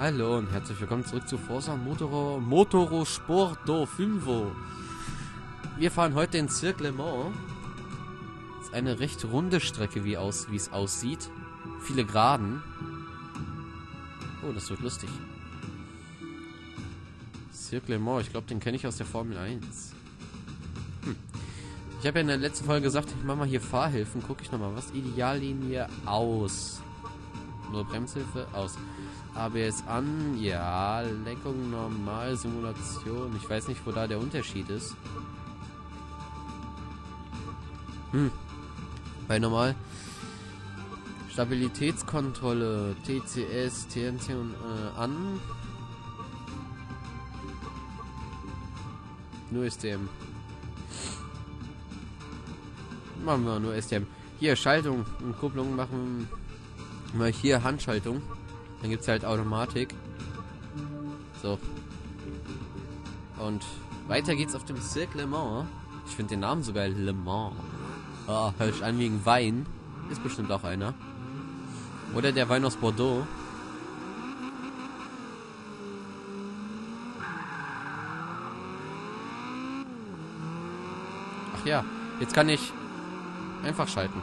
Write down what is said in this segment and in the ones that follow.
Hallo und herzlich willkommen zurück zu Forza Motoro, Motoro Sporto 5. Wir fahren heute in Cirque Le Mans. Ist eine recht runde Strecke, wie aus, es aussieht. Viele Geraden. Oh, das wird lustig. Cirque Le Mans, ich glaube, den kenne ich aus der Formel 1. Hm. Ich habe ja in der letzten Folge gesagt, ich mache mal hier Fahrhilfen. Gucke ich nochmal, was Ideallinie aus. Nur Bremshilfe aus. ABS an, ja, Lenkung normal, Simulation. Ich weiß nicht, wo da der Unterschied ist. Hm. Bei normal. Stabilitätskontrolle, TCS, TNC und äh, an. Nur STM. Machen wir nur STM. Hier, Schaltung und Kupplung machen wir hier Handschaltung. Dann gibt es halt Automatik. So. Und weiter geht's auf dem Cirque Le Mans. Ich finde den Namen sogar Le Mans. Ah, hör ich an wegen Wein. Ist bestimmt auch einer. Oder der Wein aus Bordeaux. Ach ja, jetzt kann ich einfach schalten.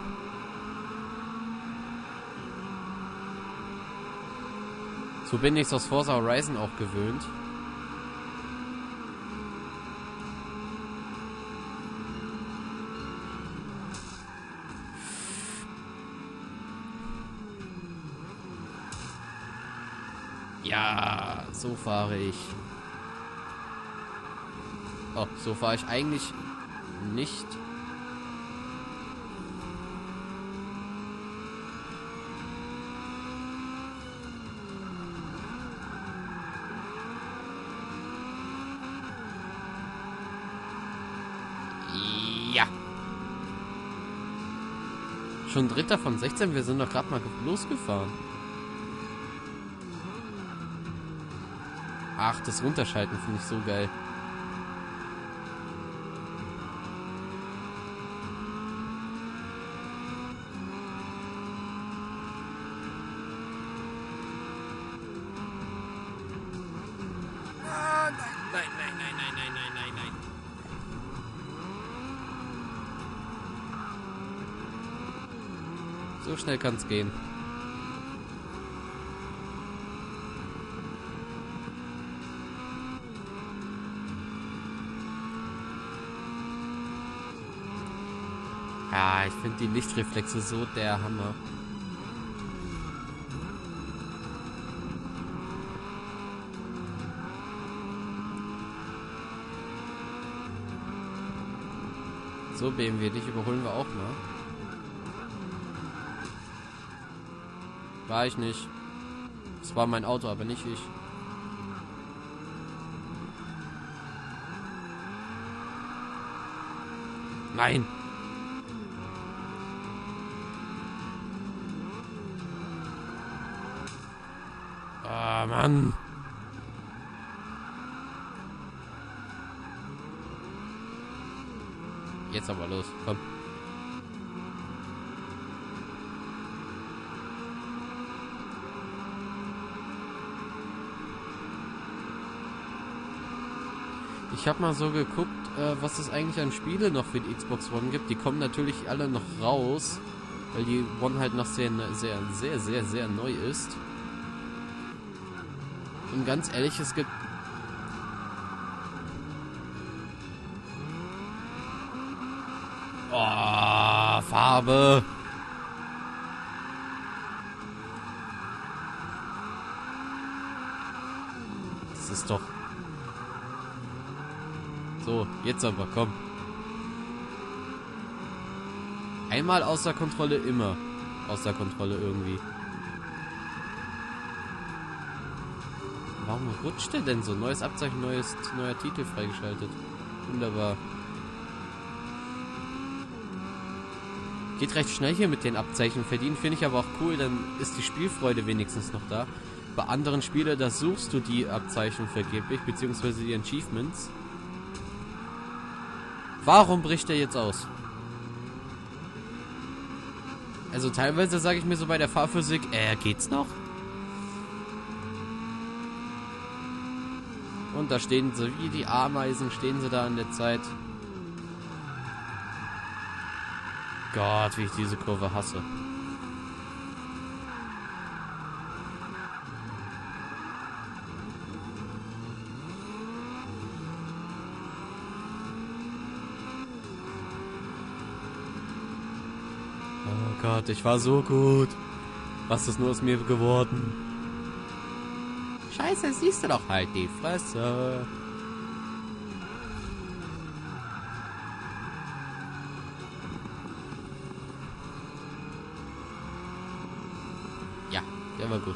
So bin ich es aus Forza Horizon auch gewöhnt. Ja, so fahre ich. Oh, so fahre ich eigentlich nicht. Ja. Schon dritter von 16, wir sind doch gerade mal losgefahren. Ach, das Runterschalten finde ich so geil. So schnell kann es gehen. Ja, ich finde die Lichtreflexe so der Hammer. So, BMW, dich überholen wir auch mal. War ich nicht. Es war mein Auto, aber nicht ich. Nein! Ah, Mann! Jetzt aber los, komm. Ich habe mal so geguckt, äh, was es eigentlich an Spiele noch für die Xbox One gibt. Die kommen natürlich alle noch raus, weil die One halt noch sehr, sehr, sehr, sehr, sehr neu ist. Und ganz ehrlich, es gibt Oh, Farbe. Das ist doch. So, jetzt aber, komm. Einmal außer Kontrolle, immer außer Kontrolle irgendwie. Warum rutscht der denn so? Neues Abzeichen, neues, neuer Titel freigeschaltet. Wunderbar. Geht recht schnell hier mit den Abzeichen verdienen, finde ich aber auch cool, dann ist die Spielfreude wenigstens noch da. Bei anderen Spielen, da suchst du die Abzeichen vergeblich, beziehungsweise die Achievements. Warum bricht er jetzt aus? Also teilweise sage ich mir so bei der Fahrphysik, äh, geht's noch? Und da stehen sie wie die Ameisen, stehen sie da in der Zeit. Gott, wie ich diese Kurve hasse. Oh Gott, ich war so gut. Was ist nur aus mir geworden? Scheiße, siehst du doch halt die Fresse. Ja, der war gut.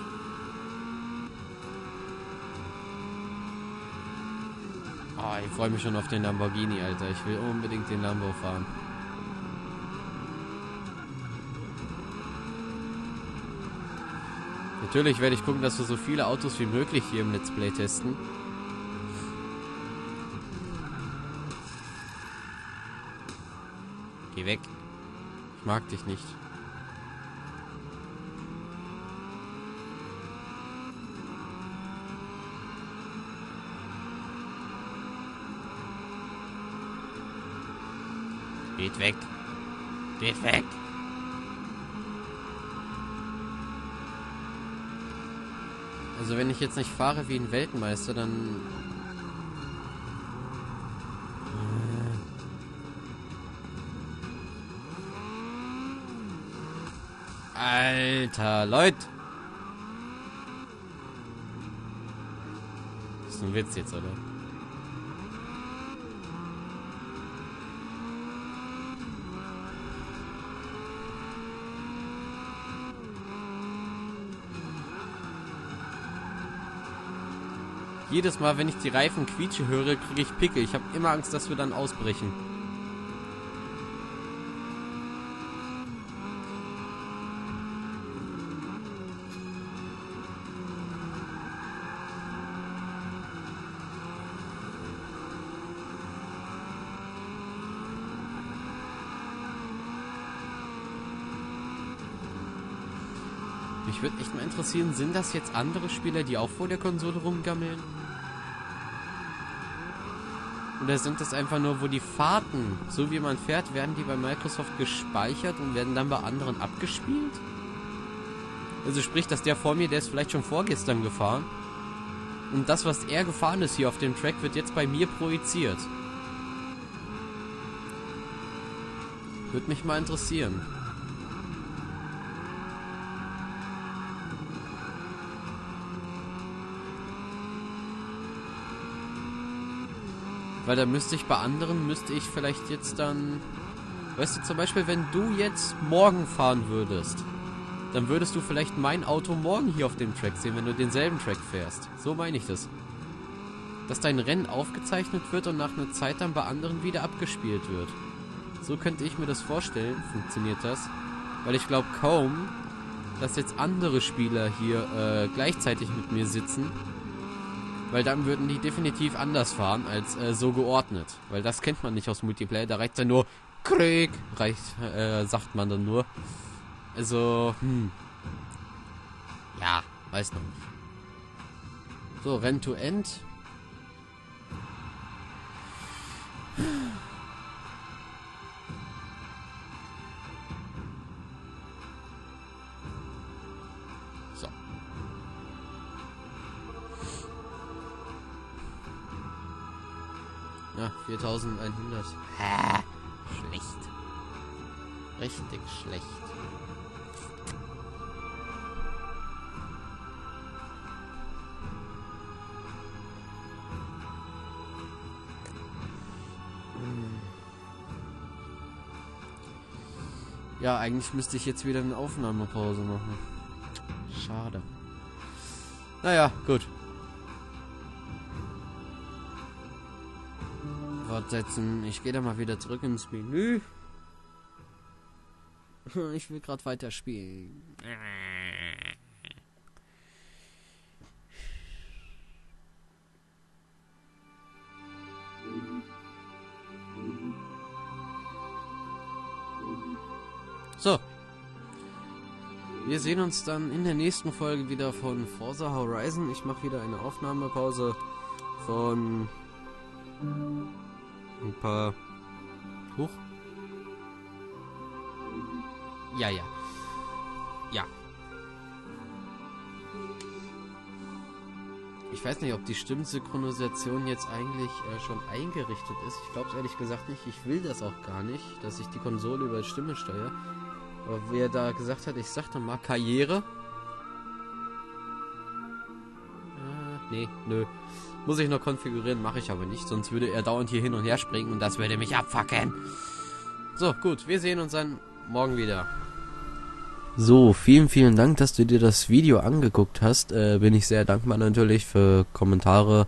Oh, ich freue mich schon auf den Lamborghini, Alter. Ich will unbedingt den Lambo fahren. Natürlich werde ich gucken, dass wir so viele Autos wie möglich hier im Let's Play testen. Geh weg. Ich mag dich nicht. Geht weg. Geht weg. Also wenn ich jetzt nicht fahre wie ein Weltmeister, dann... Alter, Leute! Das ist ein Witz jetzt, oder? Jedes Mal, wenn ich die Reifen quietsche höre, kriege ich Pickel. Ich habe immer Angst, dass wir dann ausbrechen. Mich würde echt mal interessieren, sind das jetzt andere Spieler, die auch vor der Konsole rumgammeln? Oder sind das einfach nur, wo die Fahrten, so wie man fährt, werden die bei Microsoft gespeichert und werden dann bei anderen abgespielt? Also sprich, dass der vor mir, der ist vielleicht schon vorgestern gefahren. Und das, was er gefahren ist hier auf dem Track, wird jetzt bei mir projiziert. Würde mich mal interessieren. Weil da müsste ich bei anderen, müsste ich vielleicht jetzt dann... Weißt du, zum Beispiel, wenn du jetzt morgen fahren würdest, dann würdest du vielleicht mein Auto morgen hier auf dem Track sehen, wenn du denselben Track fährst. So meine ich das. Dass dein Rennen aufgezeichnet wird und nach einer Zeit dann bei anderen wieder abgespielt wird. So könnte ich mir das vorstellen, funktioniert das. Weil ich glaube kaum, dass jetzt andere Spieler hier äh, gleichzeitig mit mir sitzen weil dann würden die definitiv anders fahren als äh, so geordnet. Weil das kennt man nicht aus Multiplayer. Da reicht dann nur Krieg, reicht, äh, sagt man dann nur. Also, hm. Ja, weiß noch nicht. So, Rent to End. Ja, 4100. Hä? Schlecht. Richtig schlecht. Hm. Ja, eigentlich müsste ich jetzt wieder eine Aufnahmepause machen. Schade. Naja, gut. Fortsetzen. Ich gehe da mal wieder zurück ins Menü. Ich will gerade weiterspielen. So. Wir sehen uns dann in der nächsten Folge wieder von Forza Horizon. Ich mache wieder eine Aufnahmepause von ein paar Huch. Ja, ja. Ja. Ich weiß nicht, ob die Stimmsynchronisation jetzt eigentlich äh, schon eingerichtet ist. Ich glaube es ehrlich gesagt nicht. Ich will das auch gar nicht, dass ich die Konsole über Stimme steuere. Aber wie er da gesagt hat, ich sag doch mal Karriere. Nee, nö. Muss ich noch konfigurieren, mache ich aber nicht. Sonst würde er dauernd hier hin und her springen und das würde mich abfacken. So, gut. Wir sehen uns dann morgen wieder. So, vielen, vielen Dank, dass du dir das Video angeguckt hast. Äh, bin ich sehr dankbar natürlich für Kommentare.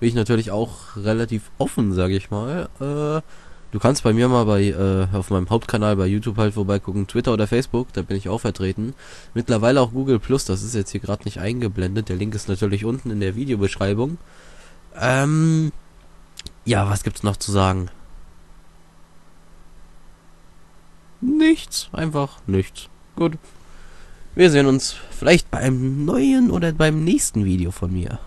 Bin ich natürlich auch relativ offen, sage ich mal. Äh, du kannst bei mir mal bei äh, auf meinem Hauptkanal bei YouTube halt vorbeigucken, Twitter oder Facebook, da bin ich auch vertreten. Mittlerweile auch Google Plus, das ist jetzt hier gerade nicht eingeblendet. Der Link ist natürlich unten in der Videobeschreibung. Ähm, ja, was gibt's noch zu sagen? Nichts, einfach nichts. Gut. Wir sehen uns vielleicht beim neuen oder beim nächsten Video von mir.